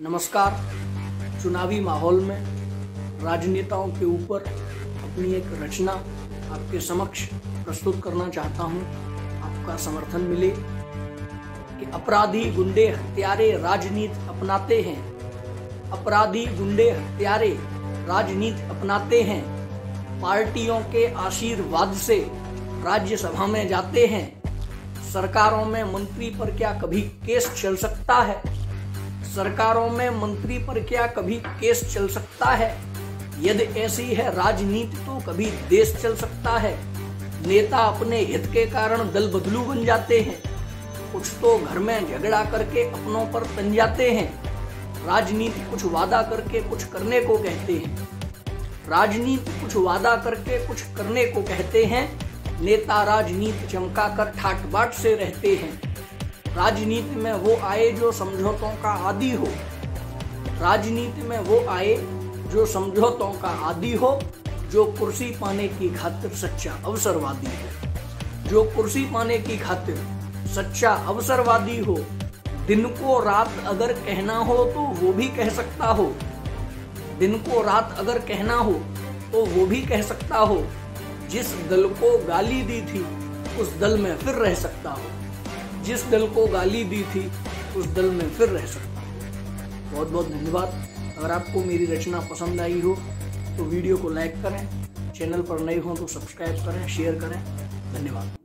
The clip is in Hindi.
नमस्कार। चुनावी माहौल में राजनेताओं के ऊपर अपनी एक रचना आपके समक्ष प्रस्तुत करना चाहता हूँ। आपका समर्थन मिले कि अपराधी गुंडे हत्यारे राजनीति अपनाते हैं। अपराधी गुंडे हत्यारे राजनीति अपनाते हैं। पार्टियों के आशीर्वाद से राज्यसभा में जाते हैं। सरकारों में मंत्री पर क्या कभी केस चल सकता है? सरकारों में मंत्री पर क्या कभी केस चल सकता है? यदि ऐसी है राजनीति तो कभी देश चल सकता है। नेता अपने हित के कारण दल बदलू बन जाते हैं। कुछ तो घर में झगड़ा करके अपनों पर तन जाते हैं। राजनीति कुछ वादा करके कुछ करने को कहते हैं। राजनीति कुछ वादा करके कुछ करने को कहते हैं। नेता राजनीति चमका कर ठाट बाट से रहते हैं। राजनीति में वो आए जो समझौतों का आदि हो। राजनीति में वो आए जो समझौतों का आदि हो, जो कुर्सी पाने की खातिर सच्चा अवसरवादी हो। जो कुर्सी पाने की खातिर सच्चा अवसरवादी हो, दिन को रात अगर कहना हो तो वो भी कह सकता हो। दिन को रात अगर कहना हो तो वो भी कह सकता हो। जिस दल को गाली दी थी, उस दल में फिर रह सकता हो। जिस दल को गाली दी थी, उस दल में फिर रह सकता हूँ। बहुत बहुत धन्यवाद। अगर आपको मेरी रचना पसंद आई हो तो वीडियो को लाइक करें, चैनल पर नए हों तो सब्सक्राइब करें, शेयर करें। धन्यवाद।